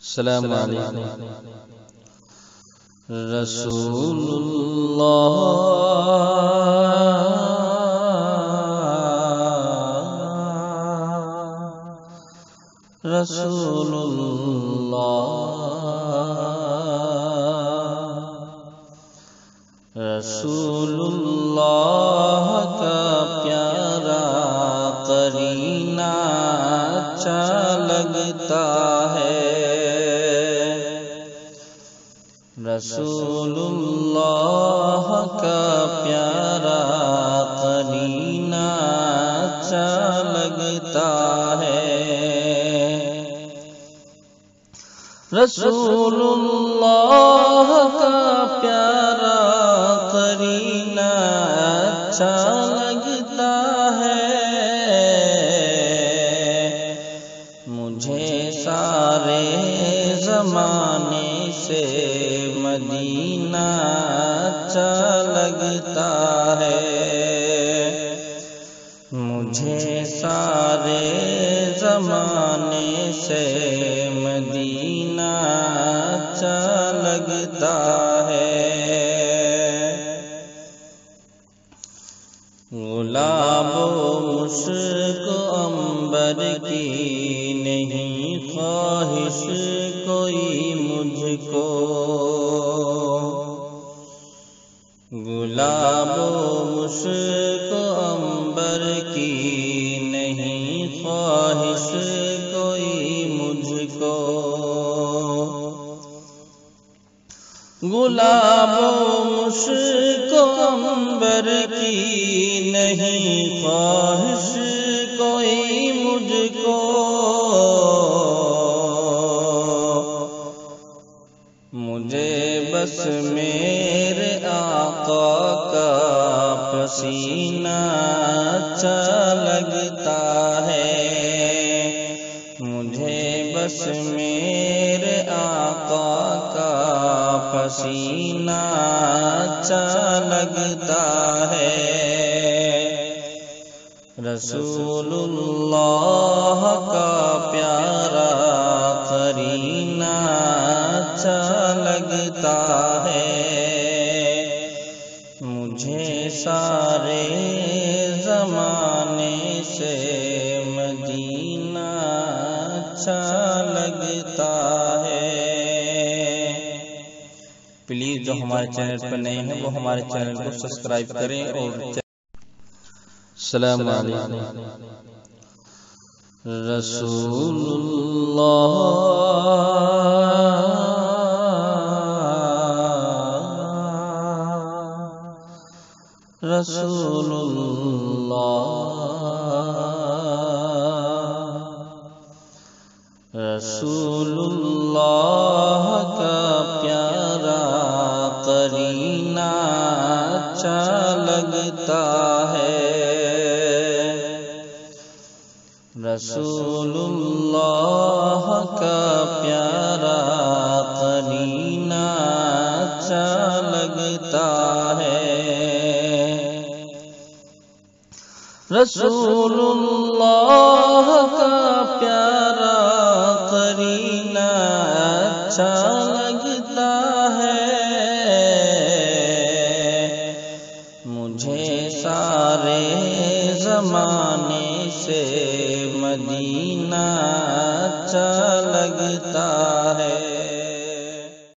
السلام علیکم. رسول اللہ رسول اللہ. رسول اللہ کا پیارا کرینہ اچھا لگتا ہے. رسول اللہ کا پیارا کرینہ اچھا لگتا ہے رسول اللہ کا پیارا کرینہ اچھا لگتا ہے مجھے سارے زمانے سے مدینہ اچھا لگتا ہے۔ مجھے سارے زمانے سے مدینہ اچھا لگتا ہے۔ غلاب و مشک امبر کی نہیں، خواہش کوئی مجھ کو۔ گلاب و مشک امبر کی نہیں، خواہش کوئی مجھ کو۔ گلاب و مشک امبر کی نہیں، خواہش کوئی مجھ کو۔ مجھے بس میرے آقا پسینہ اچھا لگتا ہے۔ مجھے بس میرے آقا کا پسینہ اچھا لگتا ہے۔ رسول اللہ کا پیارا کرینہ اچھا لگتا ہے۔ سارے زمانے سے مدینہ اچھا لگتا ہے۔ پلیز جو ہمارے چینل پر نئے ہیں، وہ ہمارے چینل کو سبسکرائب کریں اور السلام علیکم۔ رسول اللہ رسول اللہ۔ رسول اللہ کا پیارا کرینہ اچھا لگتا ہے۔ رسول اللہ کا پیارا کرینہ اچھا لگتا ہے۔ رسول اللہ کا پیارا کرینہ اچھا لگتا ہے مجھے سارے زمانے سے مدینہ اچھا لگتا ہے